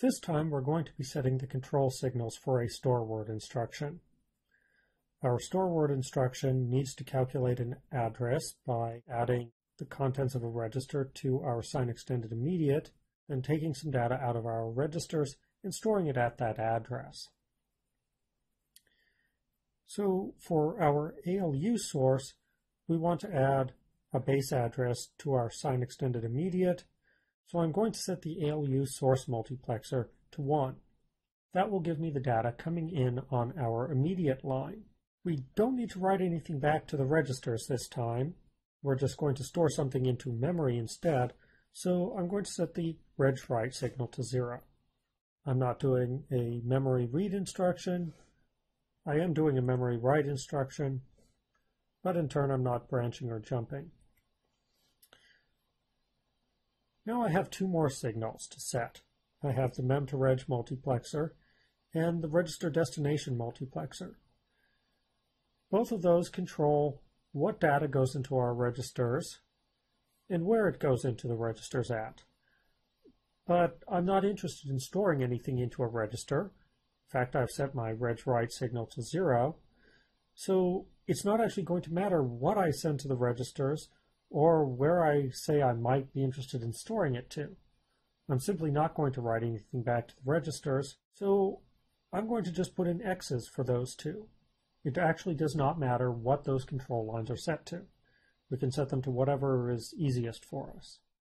This time we're going to be setting the control signals for a store word instruction. Our store word instruction needs to calculate an address by adding the contents of a register to our sign extended immediate, then taking some data out of our registers and storing it at that address. So for our ALU source, we want to add a base address to our sign extended immediate. So I'm going to set the ALU source multiplexer to 1. That will give me the data coming in on our immediate line. We don't need to write anything back to the registers this time. We're just going to store something into memory instead. So I'm going to set the reg write signal to 0. I'm not doing a memory read instruction. I am doing a memory write instruction, but in turn I'm not branching or jumping. Now I have two more signals to set. I have the mem to reg multiplexer and the register destination multiplexer. Both of those control what data goes into our registers and where it goes into the registers at. But I'm not interested in storing anything into a register. In fact, I've set my reg write signal to zero. So it's not actually going to matter what I send to the registers or where I say I might be interested in storing it to. I'm simply not going to write anything back to the registers, so I'm going to just put in X's for those two. It actually does not matter what those control lines are set to. We can set them to whatever is easiest for us.